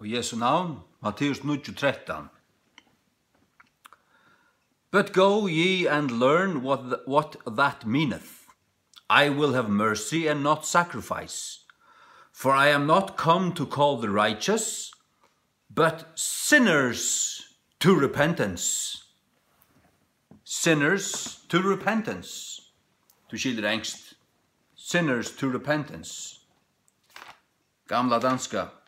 og Jesu navn, Matteus 9:13. But go ye and learn what the, what that meaneth. I will have mercy and not sacrifice. For I am not come to call the righteous, but sinners to repentance. Sinners to repentance. Du skilder engst. Sinners to repentance. Gamla danska.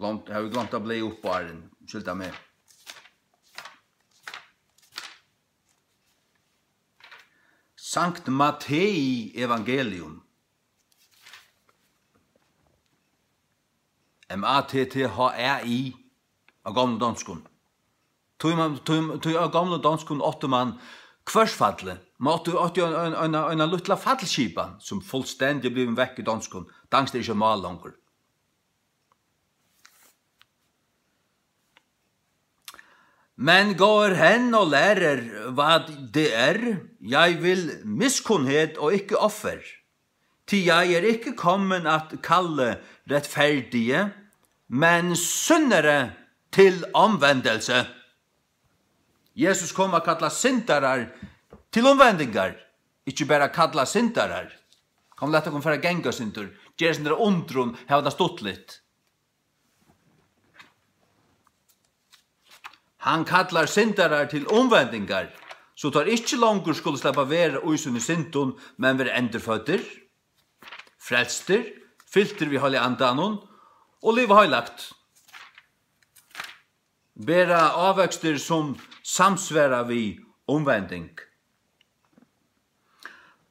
Glömt, har vi glömt att bli upp på den. Skylta med. Sankt Mattei evangelium. M-A-T-T-H-R-I av gamle danskun. Tui av gamle danskun åtte man kvarsfadle. Man åtte åtte en, en, en, en, en som fullstendig blivin vekk i danskun. Dangst er ikke mal langur men går hen og lærer vad det er. Jeg vil miskunnhet og ikke offer. Til jeg er ikke kommen at kalle rettferdige, men syndere til omvendelse. Jesus kom og kalla syndarar til omvendingar, ikke bare kalla syndarar. Kom lett å komme for å genga syndar, gjerra syndere undrum, hevda stått litt. Han kallar syndarar til omvendingar, så tar ikkje langur skulle sleppa vera uisunni syndun, men vera endurfødder, frelster, fylter vi halli andanon, og liva heilagt. Bera avvekster som samsvera vi omvending.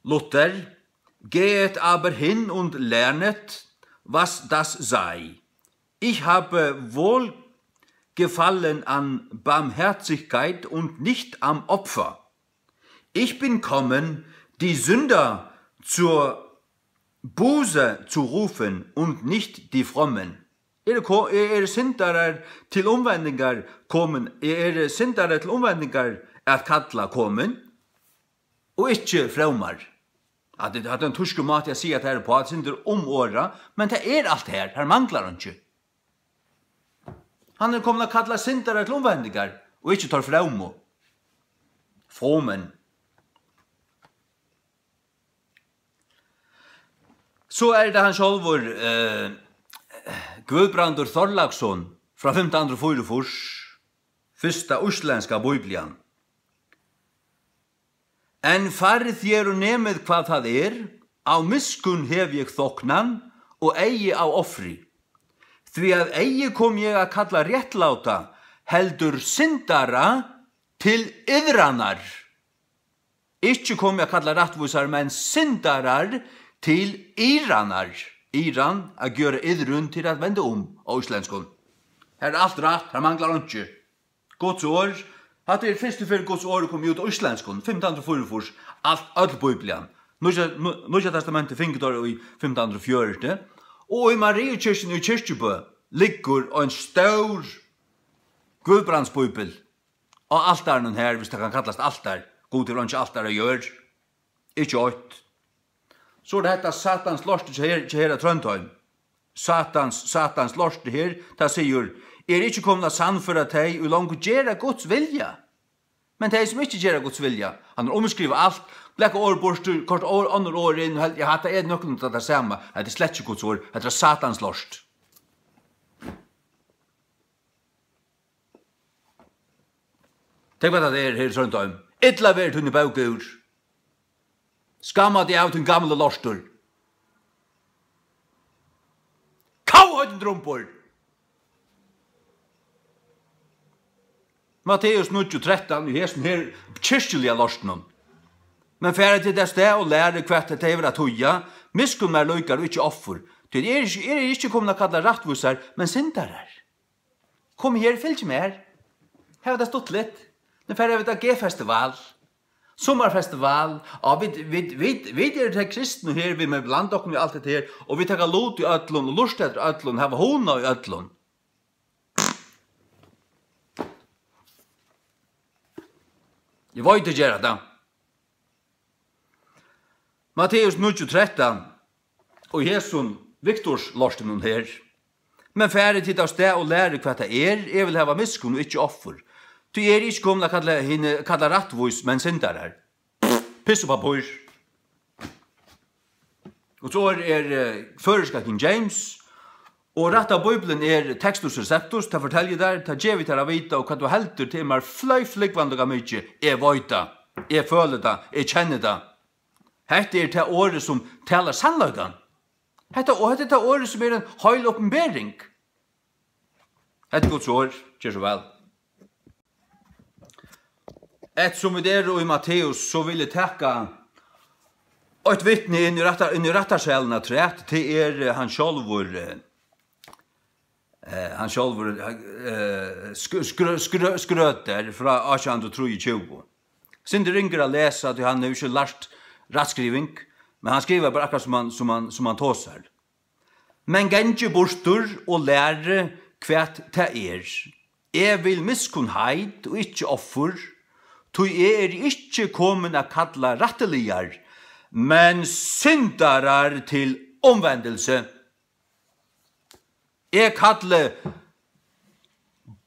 Luther, geht aber hin und lernet, was das sei. Ich habe wohl gefallen an Barmherzigkeit und nicht am Opfer. Ich bin kommen, die Sünder zur Buße zu rufen und nicht die Frommen. Er, er syndarar til omvendingar kommen. er syndarar til omvendingar at kalla komin, og ikkje fromar. At det hadde en tuske mat jeg sier at her på, at synder om åra, men det er alt her, her manglar han ikkje. Han er kommet å kalla syndere til omvendinger, og ikkje tar fremme. Fåmen. Så er det han sjálfur, eh, Guðbrandur Thorlaksson fra 1544, fyrsta uslenska biblian. En farið þér og nemið hvað það er, á miskun hef ég þoknan og eigi á offri. Því að eigi kom ég að kalla réttláta, heldur syndara til yðranar. Ikki kom ég að kalla rættvúsar, men syndarar til iranar. Iran að gjöra yðrun til að venda um á íslenskun. Her er allt rætt, her manglar onki. Gods år, hatt er fyrstu fyrir Guds år kom ut á íslenskun, 1544, allt öll bøyblian. Núsja testamenti í i 1540, Og i Mariekirken i Kirkjebø ligger en stor gudbrandsbøybel og altaren her, hvis det kan kallast altar, god til ikke altar å gjøre, ikke ått. Så er det dette satans lorste her, ikke her Trøndheim. Satans, satans lorste her, ta sier, er ikke kommet sann for at hei, og langt gjøre gods vilja. Men det er som ikke gjør Guds vilja. Han har omskrivet alt, blekka årborster, kort år, andre år inn, og hatt det er nøkken til det samme. Det er slett ikke Guds år, det er satans lorst. Tenk hva det er her i døm. Ytla vært hun i baugur. Skamma de av den gamle lorster. Kau høyden drumpur. Matteus 9:13 i hesen her kyrkjeliga lorstnum. Men færre til det sted og lære hva det er at hoia, miskunn mer løykar og ikkje offer. Til er ikke, er ikke kommet å kalla rattvusar, men syndarar. Kom her, fylg mer. Her var det stått litt. Nu færre vi til G-festival. Sommarfestival. Ja, vi, vi, vi, vi er til kristne her, vi med blant dere i alt dette her, og vi tar lot i ötlun, og lust etter ötlun, hava hona i ötlun. Jeg var ikke gjøre det. Matteus 9.13 og Jesun Viktors lorsten her. Men færre tid av sted og lære hva det er, jeg vil hava miskunn og ikke offer. Du er ikke kommet å kalle henne, kalle rattvois, men syndar her. Piss på papur. Og så er, er uh, King James, Og rett av Bibelen er tekstus receptus, ta fortelje der, ta til å vite, og hva du heldur til meg fløy flikvandega mykje, jeg føler det, jeg kjenner det. Hette er ta året som taler sannløygan. Hette, og hette er ta året som er en høyl oppenbering. Hette gott år, kjer så vel. Et som vi der og i Matteus, så vil jeg takka Og et vittne inn i rattar, inn i rattar træt, det er han sjálvur Eh, han själv eh, skröter skr skr skr ju 1823. Sen det ringer att läsa att han nu inte lärt rättskrivning, men han skriver bara akkurat som han, som han, som han tåsar. Men genge bortur og lære kvært ta er. Jeg vil miskunnheit og ikkje offer, tog jeg er ikkje komin a kalla ratteligar, men syndarar til omvendelse. Jeg kalle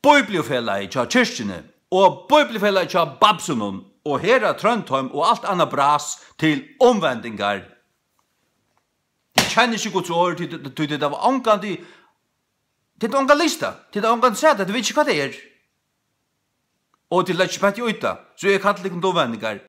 bøyblifellet tja kyrkjene, og bøyblifellet tja babsunum, og hera Trøndheim og alt anna bras til omvendingar. De kjenner ikke Guds år til det var omgang, til det omgang lista, til det omgang sæt, at du vet ikke hva det er. Og til det ikke pætt i uta, så jeg kallar det omvendingar.